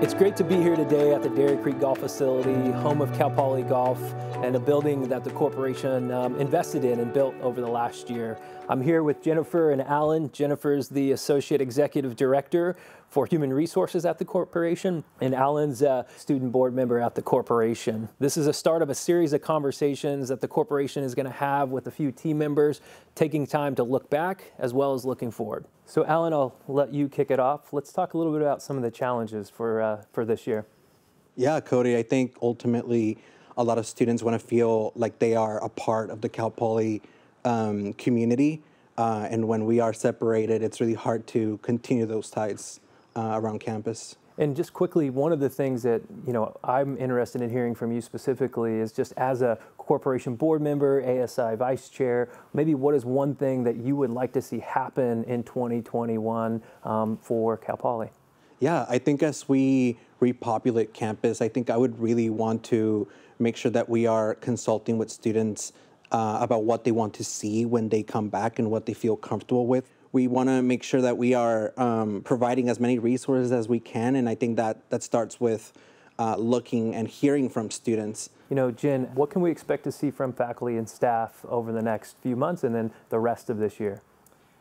It's great to be here today at the Dairy Creek Golf Facility, home of Cal Poly Golf, and a building that the corporation um, invested in and built over the last year. I'm here with Jennifer and Alan. Jennifer is the Associate Executive Director for Human Resources at the corporation, and Alan's a student board member at the corporation. This is a start of a series of conversations that the corporation is going to have with a few team members, taking time to look back as well as looking forward. So, Alan, I'll let you kick it off. Let's talk a little bit about some of the challenges for uh, for this year. Yeah, Cody. I think ultimately a lot of students want to feel like they are a part of the Cal Poly um, community. Uh, and when we are separated, it's really hard to continue those ties uh, around campus. And just quickly, one of the things that you know I'm interested in hearing from you specifically is just as a corporation board member, ASI vice chair, maybe what is one thing that you would like to see happen in 2021 um, for Cal Poly? Yeah, I think as we repopulate campus, I think I would really want to make sure that we are consulting with students uh, about what they want to see when they come back and what they feel comfortable with. We want to make sure that we are um, providing as many resources as we can, and I think that that starts with uh, looking and hearing from students. You know, Jen, what can we expect to see from faculty and staff over the next few months and then the rest of this year?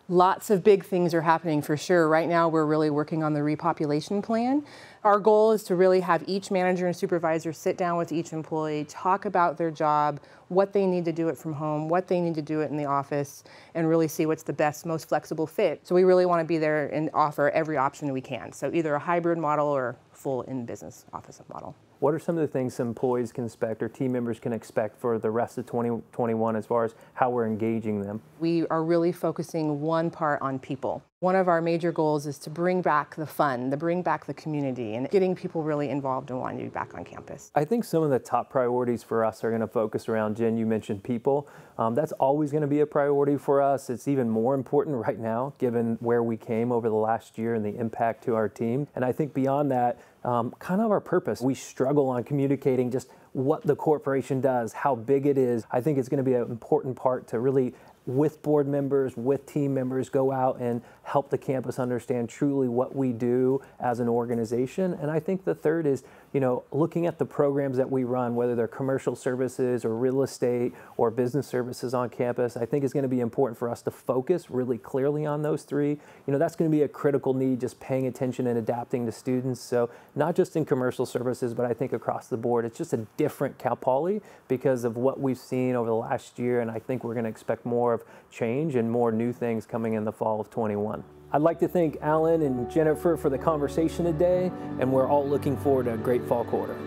Lots of big things are happening for sure. Right now, we're really working on the repopulation plan. Our goal is to really have each manager and supervisor sit down with each employee, talk about their job, what they need to do it from home, what they need to do it in the office, and really see what's the best, most flexible fit. So we really want to be there and offer every option we can. So either a hybrid model or full in-business office model. What are some of the things employees can expect or team members can expect for the rest of 2021 as far as how we're engaging them? We are really focusing one part on people. One of our major goals is to bring back the fun, to bring back the community, and getting people really involved and wanting to be back on campus. I think some of the top priorities for us are going to focus around, Jen, you mentioned people. Um, that's always going to be a priority for us. It's even more important right now, given where we came over the last year and the impact to our team. And I think beyond that, um, kind of our purpose. We struggle on communicating just what the corporation does, how big it is. I think it's going to be an important part to really with board members, with team members, go out and help the campus understand truly what we do as an organization. And I think the third is, you know, looking at the programs that we run, whether they're commercial services or real estate or business services on campus, I think is going to be important for us to focus really clearly on those three. You know, that's going to be a critical need, just paying attention and adapting to students. So not just in commercial services, but I think across the board, it's just a different Cal Poly because of what we've seen over the last year. And I think we're going to expect more of change and more new things coming in the fall of 21. I'd like to thank Alan and Jennifer for the conversation today, and we're all looking forward to a great fall quarter.